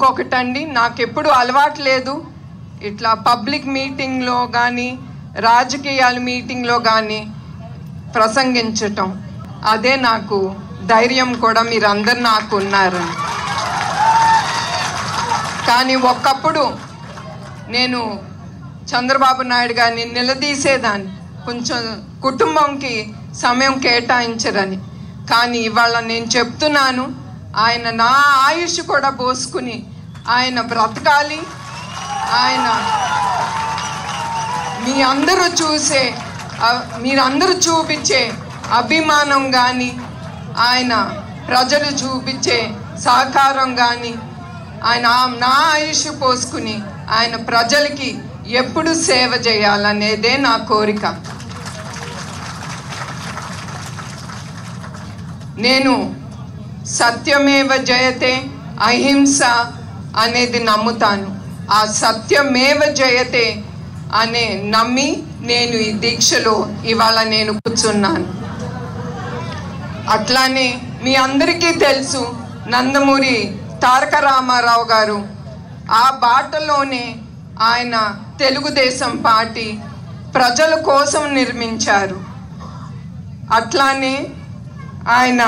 ఇంకొకటండి నాకెప్పుడు అలవాటు లేదు. ఇట్లా పబ్లిక్ మీటింగ్లో కానీ రాజకీయాల మీటింగ్లో కానీ ప్రసంగించటం. అదే నాకు ధైర్యం కూడా మీరందరు నాకు ఉన్నారని. కానీ ఒక్కప్పుడు నేను చంద్రబాబు నాయుడు గారిని నిలదీసేదాన్ని. కొంచెం కుటుంబంకి సమయం కేటాయించరని. కానీ ఇవాళ నేను చెప్తున్నాను ఆయన నా ఆయుష్ కూడా పోసుకుని ఆయన బ్రతకాలి. ఆయన మీ అందరూ చూసే మీరందరూ చూపించే అభిమానం కానీ ఆయన ప్రజలు చూపించే సహకారం కానీ ఆయన నా ఆయుష్ పోసుకుని ఆయన ప్రజలకి ఎప్పుడు సేవ చేయాలనేదే నా కోరిక. నేను సత్యమేవ జయతే అహింస అనేది నమ్ముతాను. ఆ సత్యమేవ జయతే అనే నమ్మి నేను ఈ దీక్షలో ఇవాళ నేను కూర్చున్నాను. అట్లానే మీ అందరికీ తెలుసు నందమూరి తారక రామారావు గారు ఆ బాటలోనే ఆయన తెలుగుదేశం పార్టీ ప్రజల కోసం నిర్మించారు. అట్లానే ఆయన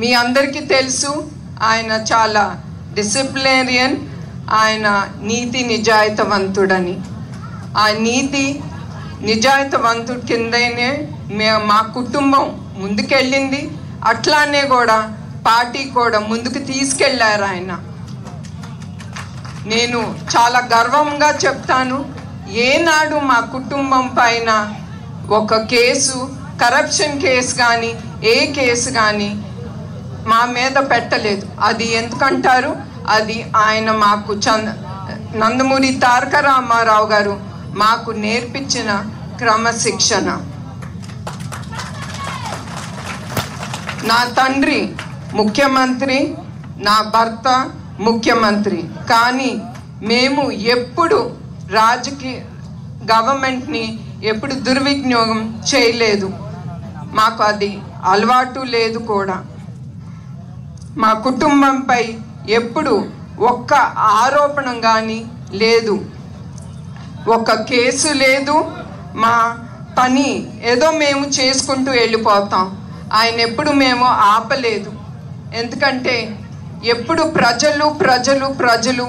మీ అందరికీ తెలుసు ఆయన చాలా డిసిప్లినరియన్ ఆయన నీతి నిజాయితవంతుడని. ఆ నీతి నిజాయితవంతుడి కిందనే మే మా కుటుంబం ముందుకెళ్ళింది. అట్లానే కూడా పార్టీ కూడా ముందుకు తీసుకెళ్ళారు ఆయన. నేను చాలా గర్వంగా చెప్తాను ఏనాడు మా కుటుంబం పైన ఒక కేసు కరప్షన్ కేసు కానీ ఏ కేసు కానీ మా మీద పెట్టలేదు. అది ఎందుకంటారు? అది ఆయన మాకు చంద నందమూరి తారక రామారావు గారు మాకు నేర్పించిన క్రమశిక్షణ. నా తండ్రి ముఖ్యమంత్రి నా భర్త ముఖ్యమంత్రి. కానీ మేము ఎప్పుడు రాజకీయ గవర్నమెంట్ని ఎప్పుడు దుర్వినియోగం చేయలేదు. మాకు అది అలవాటు లేదు కూడా. మా కుటుంబంపై ఎప్పుడు ఒక్క ఆరోపణ కానీ లేదు. ఒక కేసు లేదు. మా పని ఏదో మేము చేసుకుంటూ వెళ్ళిపోతాం. ఆయన ఎప్పుడు మేము ఆపలేదు. ఎందుకంటే ఎప్పుడు ప్రజలు ప్రజలు ప్రజలు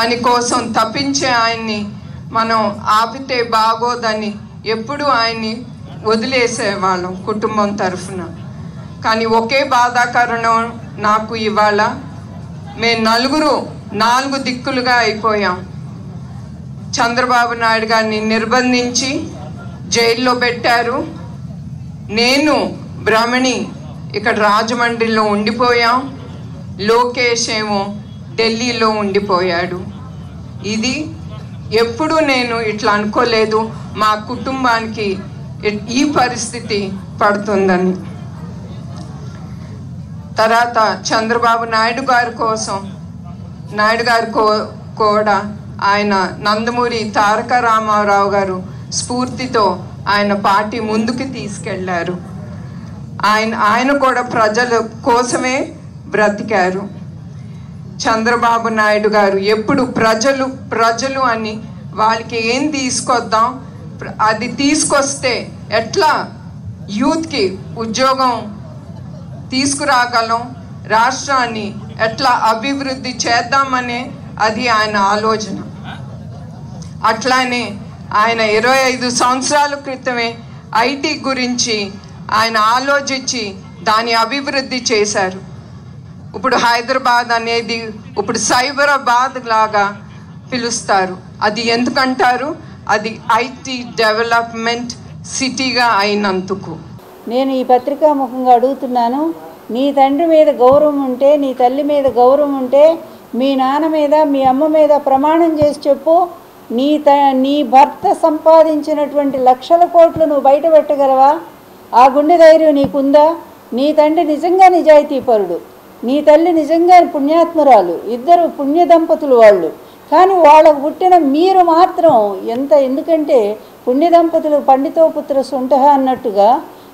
అని కోసం తప్పించే ఆయన్ని మనం ఆపితే బాగోదని ఎప్పుడు ఆయన్ని వదిలేసేవాళ్ళం కుటుంబం తరఫున. కానీ ఒకే బాధాకరణం నాకు ఇవాళ మేము నలుగురు నాలుగు దిక్కులుగా అయిపోయాం. చంద్రబాబు నాయుడు గారిని నిర్బంధించి జైల్లో పెట్టారు. నేను భ్రమణి ఇక్కడ రాజమండ్రిలో ఉండిపోయాం. లోకేష్ ఏమో ఢిల్లీలో ఉండిపోయాడు. ఇది ఎప్పుడు నేను ఇట్లా అనుకోలేదు. మా కుటుంబానికి ఈ పరిస్థితి పడుతుందని. తర్వాత చంద్రబాబు నాయుడు గారి కోసం నాయుడు గారు కో కూడా ఆయన నందమూరి తారక రామారావు గారు స్ఫూర్తితో ఆయన పార్టీ ముందుకు తీసుకెళ్ళారు. ఆయన ఆయన కూడా ప్రజల కోసమే బ్రతికారు. చంద్రబాబు నాయుడు గారు ఎప్పుడు ప్రజలు ప్రజలు అని వాళ్ళకి ఏం తీసుకొద్దాం అది తీసుకొస్తే ఎట్లా యూత్కి ఉద్యోగం తీసుకురాగలం. రాష్ట్రాన్ని ఎట్లా అభివృద్ధి చేద్దామనే అది ఆయన ఆలోచన. అట్లానే ఆయన ఇరవై ఐదు సంవత్సరాల క్రితమే ఐటీ గురించి ఆయన ఆలోచించి దాని అభివృద్ధి చేశారు. ఇప్పుడు హైదరాబాద్ అనేది ఇప్పుడు సైబరాబాద్ లాగా పిలుస్తారు. అది ఎందుకంటారు? అది ఐటీ డెవలప్మెంట్ సిటీగా అయినందుకు. నేను ఈ పత్రికా ముఖంగా అడుగుతున్నాను నీ తండ్రి మీద గౌరవం ఉంటే నీ తల్లి మీద గౌరవం ఉంటే మీ నాన్న మీద మీ అమ్మ మీద ప్రమాణం చేసి చెప్పు. నీ త నీ భర్త సంపాదించినటువంటి లక్షల కోట్లు నువ్వు బయట పెట్టగలవా? ఆ గుండె ధైర్యం నీకుందా? నీ తండ్రి నిజంగా నిజాయితీపరుడు నీ తల్లి నిజంగా పుణ్యాత్మురాలు. ఇద్దరు పుణ్య దంపతులు వాళ్ళు. కానీ వాళ్ళకు పుట్టిన మీరు మాత్రం ఎంత ఎందుకంటే పుణ్య దంపతులు పండితో పుత్ర అన్నట్టుగా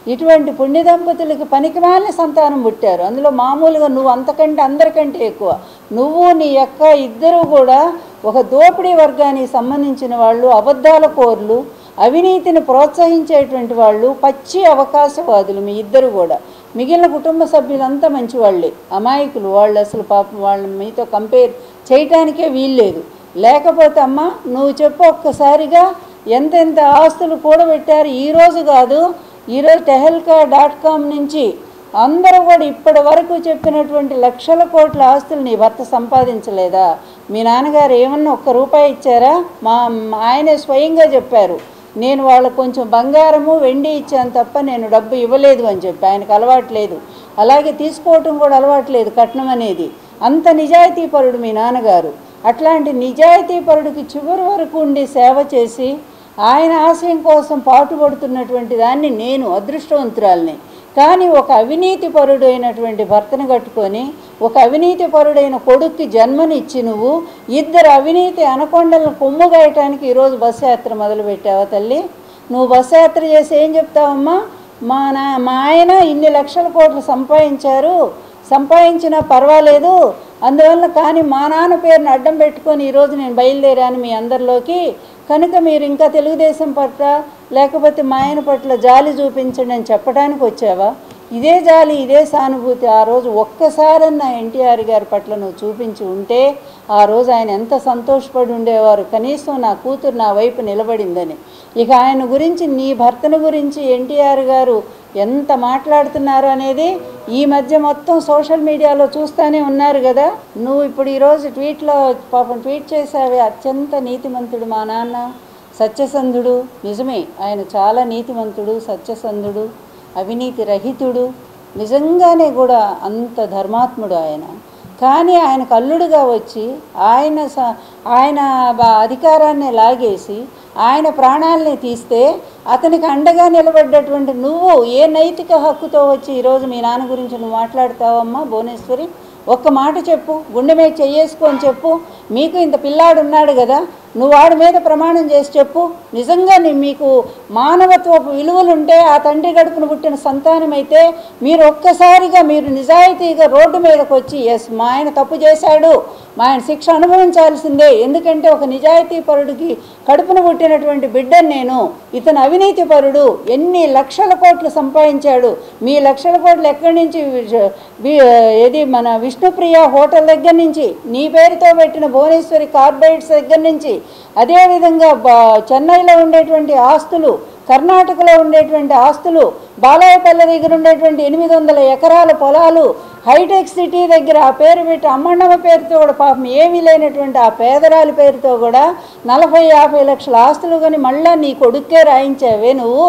ఇటువంటి పుణ్య దంపతులకి పనికిమాలిన సంతానం పుట్టారు. అందులో మామూలుగా నువ్వు అంతకంటే అందరికంటే ఎక్కువ. నువ్వు నీ యొక్క ఇద్దరు కూడా ఒక దోపిడీ వర్గానికి సంబంధించిన వాళ్ళు అబద్ధాల కోర్లు అవినీతిని ప్రోత్సహించేటువంటి వాళ్ళు పచ్చి అవకాశవాదులు మీ ఇద్దరు కూడా. మిగిలిన కుటుంబ సభ్యులంతా మంచివాళ్ళే అమాయకులు. వాళ్ళు అసలు పాపం వాళ్ళని మీతో కంపేర్ చేయటానికే వీల్లేదు. లేకపోతే అమ్మ నువ్వు చెప్పు ఒక్కసారిగా ఎంతెంత ఆస్తులు కూడబెట్టారు? ఈరోజు కాదు ఈరోజు టెహల్కా డాట్ కామ్ నుంచి అందరూ కూడా ఇప్పటి వరకు చెప్పినటువంటి లక్షల కోట్ల ఆస్తులు నీ భర్త సంపాదించలేదా? మీ నాన్నగారు ఏమన్నా ఒక్క రూపాయి ఇచ్చారా? మా ఆయనే స్వయంగా చెప్పారు నేను వాళ్ళకు కొంచెం బంగారము వెండి ఇచ్చాను తప్ప నేను డబ్బు ఇవ్వలేదు అని చెప్పి. ఆయనకు అలవాటు లేదు. అలాగే తీసుకోవటం కూడా అలవాటు లేదు కట్నం అనేది. అంత నిజాయితీపరుడు మీ నాన్నగారు. అట్లాంటి నిజాయితీపరుడికి చివరి వరకు ఉండి సేవ చేసి ఆయన ఆశయం కోసం పాటుపడుతున్నటువంటి దాన్ని నేను అదృష్టవంతురాల్ని. కానీ ఒక అవినీతి పరుడైనటువంటి భర్తను కట్టుకొని ఒక అవినీతి పరుడైన కొడుక్కి జన్మనిచ్చి నువ్వు ఇద్దరు అవినీతి అనకొండలను కొమ్ముగాయటానికి ఈరోజు బస్సు యాత్ర మొదలుపెట్టావా తల్లి? నువ్వు బస్సు యాత్ర చేసి ఏం చెప్తావమ్మా? మా నా మా ఆయన ఇన్ని లక్షల కోట్లు సంపాదించారు. సంపాదించినా పర్వాలేదు. అందువల్ల కానీ మా నాన్న పేరుని అడ్డం పెట్టుకొని ఈరోజు నేను బయలుదేరాను మీ అందరిలోకి. కనుక మీరు ఇంకా తెలుగుదేశం పట్ల లేకపోతే మా ఆయన పట్ల జాలి చూపించండి అని చెప్పడానికి వచ్చావా? ఇదే జాలి ఇదే సానుభూతి ఆ రోజు ఒక్కసారన్నా ఎన్టీఆర్ గారి పట్ల నువ్వు చూపించి ఉంటే ఆ రోజు ఆయన ఎంత సంతోషపడి ఉండేవారు. కనీసం నా కూతురు నా వైపు నిలబడిందని. ఇక ఆయన గురించి నీ భర్తను గురించి ఎన్టీఆర్ గారు ఎంత మాట్లాడుతున్నారు అనేది ఈ మధ్య మొత్తం సోషల్ మీడియాలో చూస్తూనే ఉన్నారు కదా. నువ్వు ఇప్పుడు ఈరోజు ట్వీట్లో పాపం ట్వీట్ చేసావి అత్యంత నీతిమంతుడు మా నాన్న. సత్యసంధుడు నిజమే ఆయన చాలా నీతిమంతుడు సత్యసంధుడు అవినీతి రహితుడు నిజంగానే కూడా అంత ధర్మాత్ముడు ఆయన. కానీ ఆయన కల్లుడుగా వచ్చి ఆయన స- ఆయన అధికారాన్ని లాగేసి ఆయన ప్రాణాలని తీస్తే అతనికి అండగా నిలబడ్డటువంటి నువ్వు ఏ నైతిక హక్కుతో వచ్చి ఈరోజు మీ నాన్న గురించి నువ్వు మాట్లాడతావమ్మా భువనేశ్వరి? ఒక్క మాట చెప్పు గుండె మీద చెయ్యేసుకొని చెప్పు. మీకు ఇంత పిల్లాడు ఉన్నాడు కదా నువ్వు వాడి మీద ప్రమాణం చేసి చెప్పు. నిజంగా మీకు మానవత్వపు విలువలుంటే ఆ తండ్రి గడుపున పుట్టిన సంతానం అయితే మీరు ఒక్కసారిగా మీరు నిజాయితీగా రోడ్డు మీదకి వచ్చి ఎస్ మా ఆయన తప్పు చేశాడు. మా ఆయన శిక్ష అనుభవించాల్సిందే. ఎందుకంటే ఒక నిజాయితీ పరుడికి కడుపున పుట్టినటువంటి బిడ్డను నేను ఇతను అవినీతి పరుడు ఎన్ని లక్షల కోట్లు సంపాదించాడు. మీ లక్షల కోట్లు ఎక్కడి నుంచి ఏది మన విష్ణుప్రియ హోటల్ దగ్గర నుంచి నీ పేరుతో పెట్టిన భువనేశ్వరి కార్బైడ్స్ దగ్గర నుంచి అదేవిధంగా చెన్నైలో ఉండేటువంటి ఆస్తులు కర్ణాటకలో ఉండేటువంటి ఆస్తులు బాలాయపల్లి దగ్గర ఉండేటువంటి ఎనిమిది వందల ఎకరాల పొలాలు హైటెక్ సిటీ దగ్గర ఆ పేరు పెట్టి అమ్మన్నమ్మ పేరుతో కూడా పాపం ఏమీ లేనటువంటి ఆ పేదరాలి పేరుతో కూడా నలభై యాభై లక్షల ఆస్తులు కానీ మళ్ళీ నీ కొడుక్కే రాయించావే నువ్వు.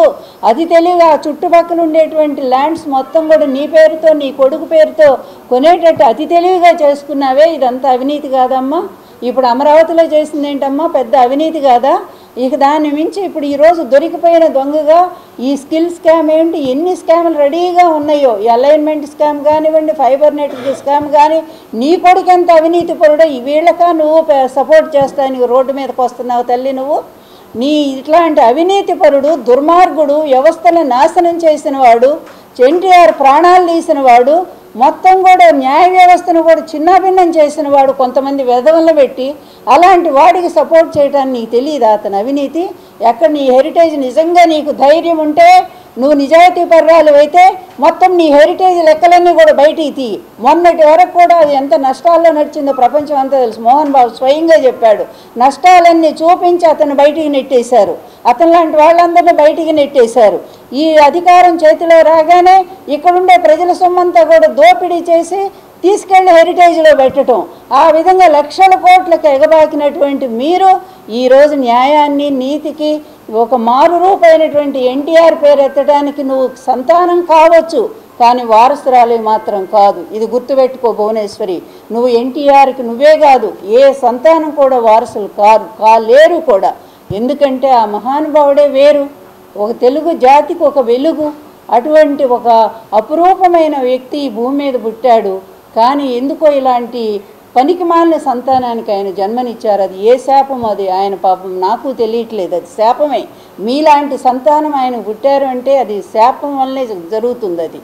అది తెలివిగా ఆ చుట్టుపక్కల ఉండేటువంటి ల్యాండ్స్ మొత్తం కూడా నీ పేరుతో నీ కొడుకు పేరుతో కొనేటట్టు అతి తెలివిగా చేసుకున్నావే. ఇదంతా అవినీతి కాదమ్మా. ఇప్పుడు అమరావతిలో చేసింది ఏంటమ్మా పెద్ద అవినీతి కాదా? ఇక దాన్ని మించి ఇప్పుడు ఈరోజు దొరికిపోయిన దొంగగా ఈ స్కిల్ స్కామ్ ఏంటి? ఎన్ని స్కామ్లు రెడీగా ఉన్నాయో? అలైన్మెంట్ స్కామ్ కానివ్వండి ఫైబర్ నెట్ స్కామ్ కానీ నీ కొడుకు ఎంత అవినీతి పరుడో వీళ్ళకా నువ్వు సపోర్ట్ సపోర్ట్ చేస్తానికి రోడ్డు మీదకి వస్తున్నావు తల్లి నువ్వు. నీ ఇట్లాంటి అవినీతి పరుడు దుర్మార్గుడు వ్యవస్థను నాశనం చేసిన వాడు ఎన్టీఆర్ ప్రాణాలు తీసిన వాడు మొత్తం కూడా న్యాయ వ్యవస్థను కూడా చిన్నాభిన్నం చేసిన వాడు కొంతమంది వెధవలను పెట్టి అలాంటి వాడికి సపోర్ట్ చేయడానికి నీకు తెలియదు? అతని అవినీతి ఎక్కడ నీ హెరిటేజ్ నిజంగా నీకు ధైర్యం ఉంటే నువ్వు నిజాయితీ పర్రాలు అయితే మొత్తం నీ హెరిటేజ్ లెక్కలన్నీ కూడా బయటికి తీ మొన్నటి వరకు కూడా అది ఎంత నష్టాల్లో నడిచిందో ప్రపంచం అంతా తెలుసు. మోహన్ బాబు స్వయంగా చెప్పాడు. నష్టాలన్నీ చూపించి అతను బయటికి నెట్టేశారు. అతను లాంటి వాళ్ళందరినీ బయటికి నెట్టేశారు. ఈ అధికారం చేతిలో రాగానే ఇక్కడుండే ప్రజల సొమ్మంతా కూడా దోపిడీ చేసి తీసుకెళ్ళి హెరిటేజ్లో పెట్టడం ఆ విధంగా లక్షల కోట్లకు ఎగబాకినటువంటి మీరు ఈరోజు న్యాయాన్ని నీతికి ఒక మారు రూపైనటువంటి ఎన్టీఆర్ పేరు ఎత్తడానికి నువ్వు సంతానం కావచ్చు కానీ వారసురాలు మాత్రం కాదు. ఇది గుర్తుపెట్టుకో భువనేశ్వరి. నువ్వు ఎన్టీఆర్కి నువ్వే కాదు ఏ సంతానం కూడా వారసులు కారు కాలేరు కూడా. ఎందుకంటే ఆ మహానుభావుడే వేరు. ఒక తెలుగు జాతికి ఒక వెలుగు. అటువంటి ఒక అపురూపమైన వ్యక్తి భూమి మీద పుట్టాడు. కానీ ఎందుకో ఇలాంటి పనికి మాలిన సంతానానికి ఆయన జన్మనిచ్చారు. అది ఏ శాపం? అది ఆయన పాపం. నాకు తెలియట్లేదు. అది శాపమే. మీలాంటి సంతానం ఆయన పుట్టారు అంటే అది శాపం వల్లనే జరుగుతుంది అది.